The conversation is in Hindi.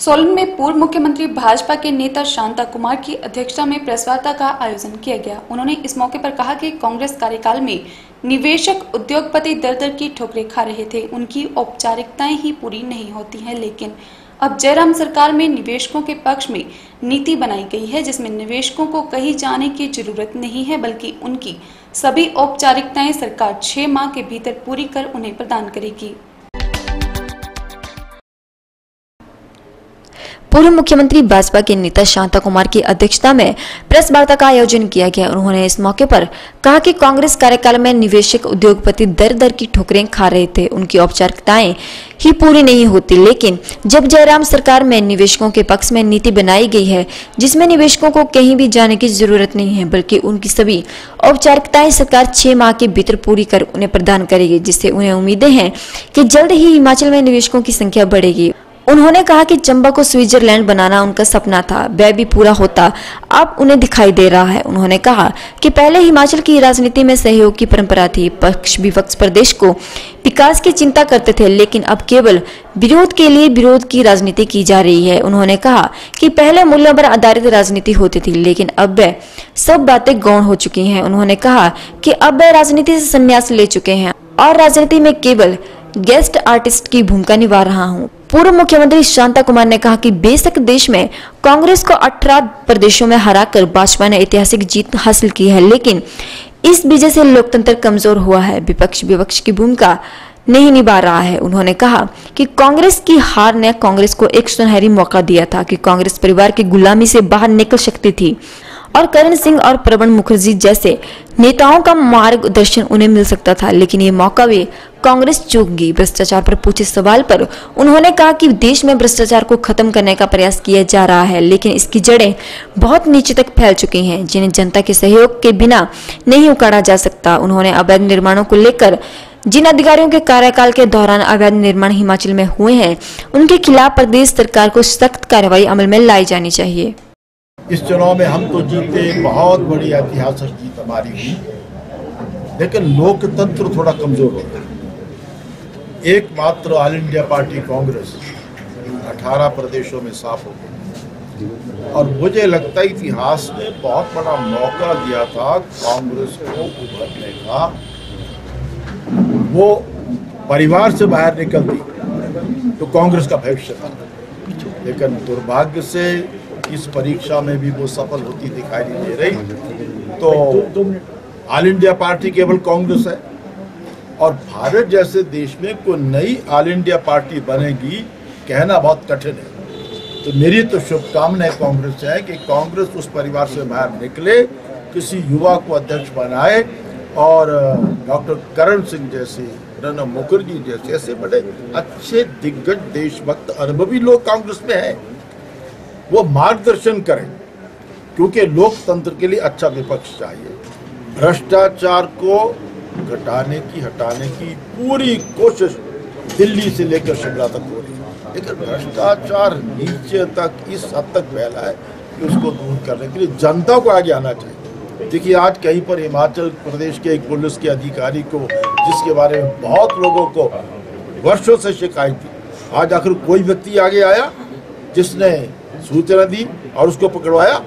सोलन में पूर्व मुख्यमंत्री भाजपा के नेता शांता कुमार की अध्यक्षता में प्रेस वार्ता का आयोजन किया गया। उन्होंने इस मौके पर कहा कि कांग्रेस कार्यकाल में निवेशक उद्योगपति दर दर की ठोकरें खा रहे थे। उनकी औपचारिकताएँ ही पूरी नहीं होती हैं, लेकिन अब जयराम सरकार में निवेशकों के पक्ष में नीति बनाई गई है, जिसमें निवेशकों को कहीं जाने की ज़रूरत नहीं है, बल्कि उनकी सभी औपचारिकताएँ सरकार छह माह के भीतर पूरी कर उन्हें प्रदान करेगी। पूर्व मुख्यमंत्री भाजपा के नेता शांता कुमार की अध्यक्षता में प्रेस वार्ता का आयोजन किया गया। उन्होंने इस मौके पर कहा कि कांग्रेस कार्यकाल में निवेशक उद्योगपति दर दर की ठोकरें खा रहे थे। उनकी औपचारिकताएँ ही पूरी नहीं होती, लेकिन जब जयराम सरकार में निवेशकों के पक्ष में नीति बनाई गई है, जिसमें निवेशकों को कहीं भी जाने की ज़रूरत नहीं है, बल्कि उनकी सभी औपचारिकताएँ सरकार छह माह के भीतर पूरी कर उन्हें प्रदान करेगी, जिससे उन्हें उम्मीदें हैं कि जल्द ही हिमाचल में निवेशकों की संख्या बढ़ेगी। उन्होंने कहा कि चंबा को स्विट्जरलैंड बनाना उनका सपना था वह भी पूरा होता। अब उन्हें दिखाई दे रहा है। उन्होंने कहा कि पहले हिमाचल की राजनीति में सहयोग की परंपरा थी। पक्ष विपक्ष प्रदेश को विकास की चिंता करते थे, लेकिन अब केवल विरोध के लिए विरोध की राजनीति की जा रही है। उन्होंने कहा कि पहले मूल्यों पर आधारित राजनीति होती थी, लेकिन अब वह सब बातें गौण हो चुकी हैं। उन्होंने कहा कि अब वह राजनीति से संन्यास ले चुके हैं और राजनीति में केवल गेस्ट आर्टिस्ट की भूमिका निभा रहा हूँ। पूर्व मुख्यमंत्री शांता कुमार ने कहा कि बेशक देश में कांग्रेस को 18 प्रदेशों में हराकर भाजपा ने ऐतिहासिक जीत हासिल की है, लेकिन इस वजह से लोकतंत्र कमज़ोर हुआ है। विपक्ष विपक्ष की भूमिका नहीं निभा रहा है। उन्होंने कहा कि कांग्रेस की हार ने कांग्रेस को एक सुनहरी मौका दिया था कि कांग्रेस परिवार की गुलामी से बाहर निकल सकती थी। और करण सिंह और प्रवण मुखर्जी जैसे नेताओं का मार्गदर्शन उन्हें मिल सकता था, लेकिन ये मौका भी कांग्रेस चूक गई भ्रष्टाचार पर पूछे सवाल पर उन्होंने कहा कि देश में भ्रष्टाचार को खत्म करने का प्रयास किया जा रहा है, लेकिन इसकी जड़ें बहुत नीचे तक फैल चुकी हैं, जिन्हें जनता के सहयोग के बिना नहीं उकाड़ा जा सकता। उन्होंने अवैध निर्माणों को लेकर जिन अधिकारियों के कार्यकाल के दौरान अवैध निर्माण हिमाचल में हुए हैं, उनके खिलाफ प्रदेश सरकार को सख्त कार्रवाई अमल में लाई जानी चाहिए। इस चुनाव में हम तो जीते, बहुत बड़ी ऐतिहासिक जीत हमारी हुई। लेकिन लोकतंत्र थोड़ा कमज़ोर हो। गया एकमात्र ऑल इंडिया पार्टी कांग्रेस 18 प्रदेशों में साफ़ हो गई। और मुझे लगता है इतिहास ने बहुत बड़ा मौका दिया था कांग्रेस को उभरने का। वो परिवार से बाहर निकलती तो कांग्रेस का भविष्य था। लेकिन दुर्भाग्य से इस परीक्षा में भी वो सफल होती दिखाई नहीं दे रही। तो ऑल इंडिया पार्टी केवल कांग्रेस है और भारत जैसे देश में कोई नई ऑल इंडिया पार्टी बनेगी, कहना बहुत कठिन है। तो मेरी तो शुभकामनाएँ कांग्रेस से है कि कांग्रेस उस परिवार से बाहर निकले, किसी युवा को अध्यक्ष बनाए और डॉक्टर करण सिंह जैसे, प्रणब मुखर्जी जैसे ऐसे बड़े अच्छे दिग्गज देशभक्त, अनुभवी लोग कांग्रेस में हैं। वो मार्गदर्शन करें, क्योंकि लोकतंत्र के लिए अच्छा विपक्ष चाहिए। भ्रष्टाचार को घटाने की, हटाने की पूरी कोशिश दिल्ली से लेकर शिमला तक हो रही है। लेकिन भ्रष्टाचार नीचे तक, इस हद तक फैला है कि उसको दूर करने के लिए जनता को आगे आना चाहिए। देखिए, आज कहीं पर हिमाचल प्रदेश के एक पुलिस के अधिकारी को, जिसके बारे में बहुत लोगों को वर्षों से शिकायत थी, आज आखिर कोई व्यक्ति आगे आया जिसने सूचना दी और उसको पकड़वाया